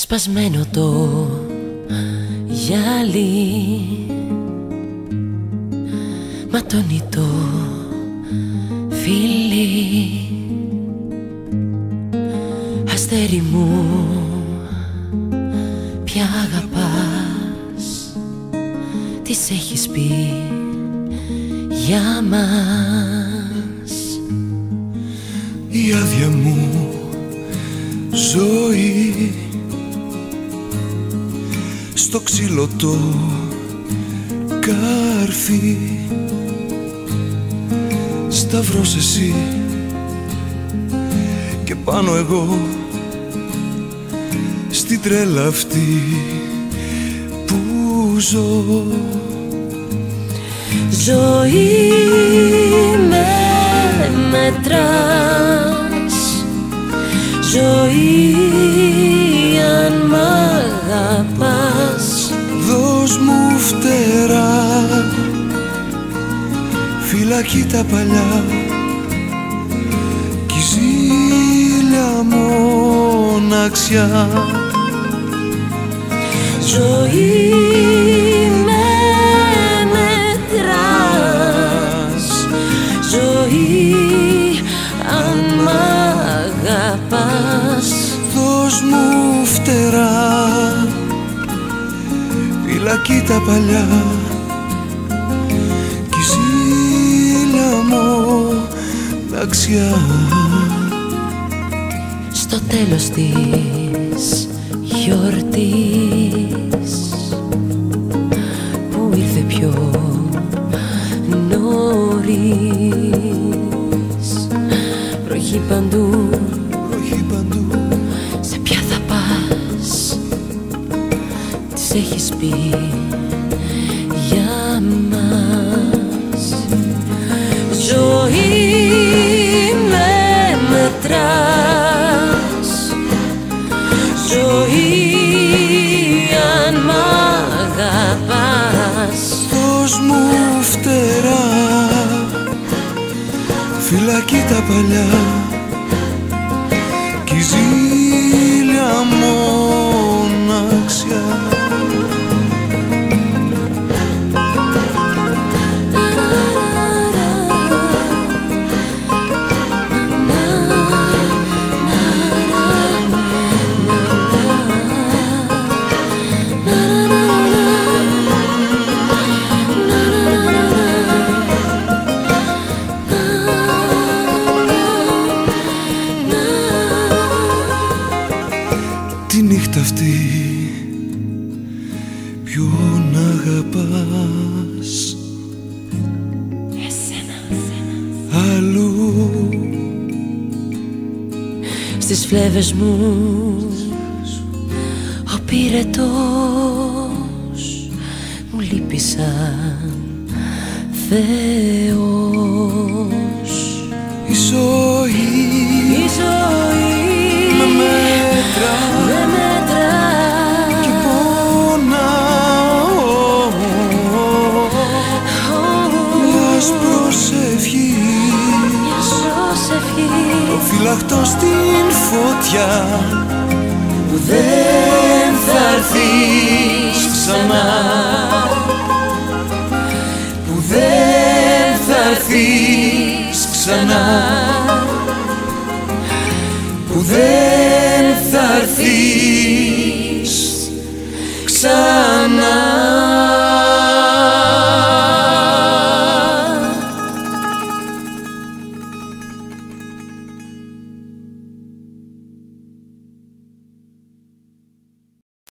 Σπασμένο το γυαλί. Ματώνει το φίλι Αστέρι μου Ποια αγαπάς. Τις έχεις πει για μας. Η άδεια μου ζωή στο ξύλο το κάρφι Σταυρός εσύ και πάνω εγώ στην τρέλα αυτή που ζω. Ζωή με μετράς Ζωή Φυλακή τα παλιά Κι η ζήλια μοναξιά. Ζωή με μετράς. Ζωή αν μ' αγαπάς. Δώσ' μου φτερά. Φυλακή τα παλιά μοναξιά Στο τέλος της γιορτής Που ήρθε πιο νωρίς Βροχή παντού, Βροχή παντού. Σε ποια θα πας Τις έχεις πει Δώσ' μου φτερά. Φυλακή τα παλιά. Κι Ποιον αγαπάς. Αλλού. Στις φλέβες μου Ο πυρετός Μου λείπει σαν Θεός φωτιά που δεν θα έρθεις ξανά. Που δεν θα έρθεις ξανά. Που δεν θα έρθεις ξανά